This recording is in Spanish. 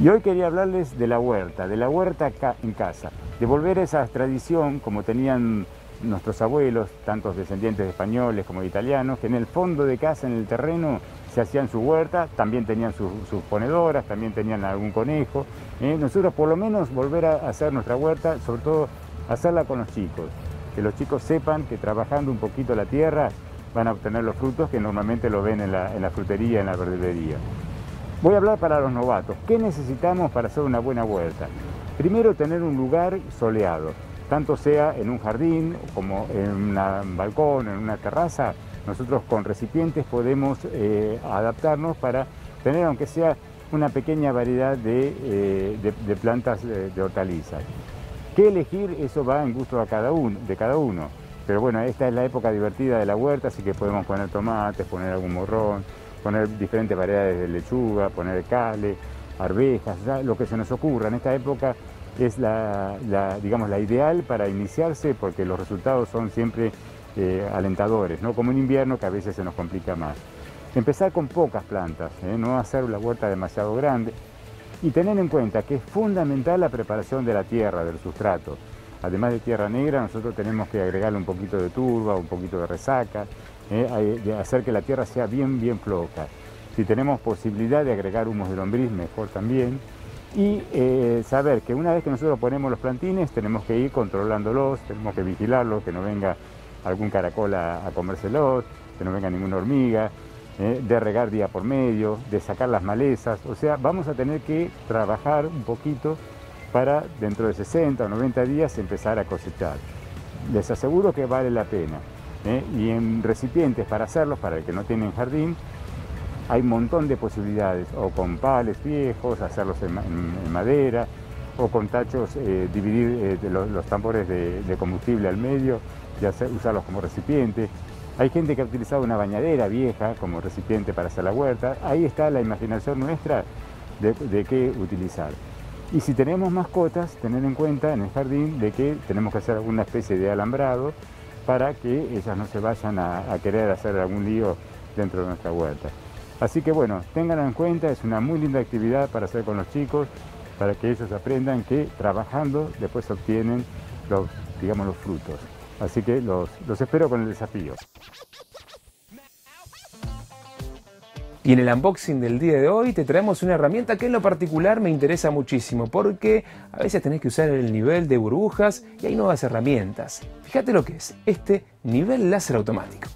Y hoy quería hablarles de la huerta, de la huerta en casa, de volver a esa tradición como tenían nuestros abuelos, tantos descendientes de españoles como de italianos, que en el fondo de casa, en el terreno, se hacían su huerta, también tenían sus, ponedoras, también tenían algún conejo. ¿eh? Nosotros por lo menos volver a hacer nuestra huerta, sobre todo hacerla con los chicos, que los chicos sepan que trabajando un poquito la tierra van a obtener los frutos que normalmente lo ven en la, en la frutería, en la verdulería. Voy a hablar para los novatos. ¿Qué necesitamos para hacer una buena huerta? Primero, tener un lugar soleado, tanto sea en un jardín como en un balcón, en una terraza, nosotros con recipientes podemos eh, adaptarnos para tener, aunque sea una pequeña variedad de, eh, plantas de, hortalizas. ¿Qué elegir? Eso va en gusto de cada uno. Pero bueno, esta es la época divertida de la huerta, así que podemos poner tomates, poner algún morrón, poner diferentes variedades de lechuga, poner cale, arvejas, lo que se nos ocurra. En esta época es la, digamos, la ideal para iniciarse porque los resultados son siempre eh, alentadores, ¿no? como en invierno que a veces se nos complica más. Empezar con pocas plantas, ¿eh? no hacer la huerta demasiado grande y tener en cuenta que es fundamental la preparación de la tierra, del sustrato. Además de tierra negra, nosotros tenemos que agregarle un poquito de turba, un poquito de resaca, ¿eh? de hacer que la tierra sea bien, bien floja. Si tenemos posibilidad de agregar humus de lombriz, mejor también. Y saber que una vez que nosotros ponemos los plantines, tenemos que ir controlándolos, tenemos que vigilarlos, que no venga algún caracol a, comérselos, que no venga ninguna hormiga, eh, de regar día por medio, de sacar las malezas, o sea, vamos a tener que trabajar un poquito para dentro de 60 o 90 días empezar a cosechar. Les aseguro que vale la pena. ¿Eh? Y en recipientes para hacerlos, para el que no tienen jardín, hay un montón de posibilidades, o con pales viejos, hacerlos en, madera, o con tachos, eh, dividir los, tambores de combustible al medio usarlos como recipiente. Hay gente que ha utilizado una bañadera vieja como recipiente para hacer la huerta. Ahí está la imaginación nuestra de, qué utilizar. Y si tenemos mascotas, tener en cuenta en el jardín de que tenemos que hacer alguna especie de alambrado para que ellas no se vayan a, querer hacer algún lío dentro de nuestra huerta. Así que bueno, tenganlo en cuenta, es una muy linda actividad para hacer con los chicos, para que ellos aprendan que trabajando después obtienen los, digamos, los frutos. Así que los, espero con el desafío. Y en el unboxing del día de hoy te traemos una herramienta que en lo particular me interesa muchísimo porque a veces tenés que usar el nivel de burbujas y hay nuevas herramientas. Fíjate lo que es este nivel láser automático.